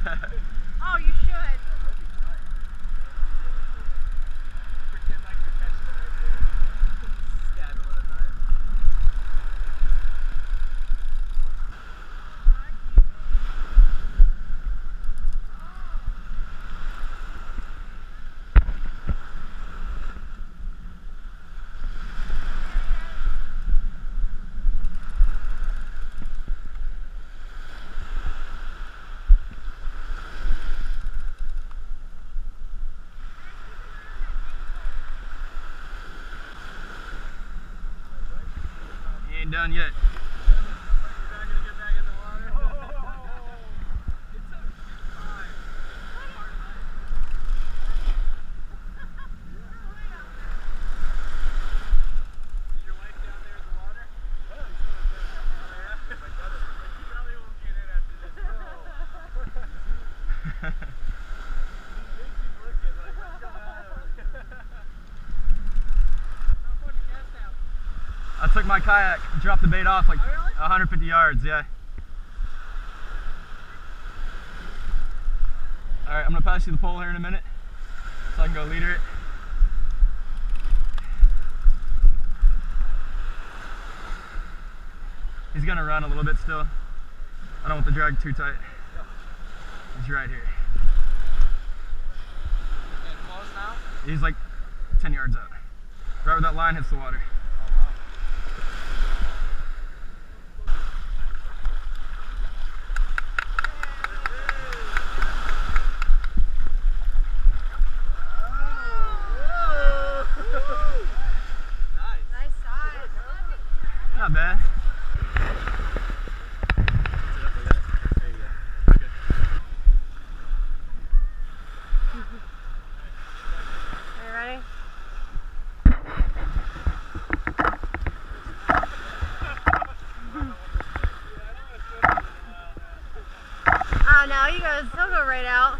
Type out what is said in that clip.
oh, you should. Ain't done yet. You're not gonna I took my kayak, dropped the bait off like Oh, really? 150 yards, yeah. Alright, I'm gonna pass you the pole here in a minute so I can go leader it. He's gonna run a little bit still. I don't want the drag too tight. He's right here. And close now? He's like 10 yards out. Right where that line hits the water. Not bad. Oh no, you guys, they'll go right out.